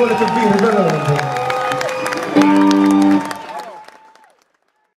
John, kan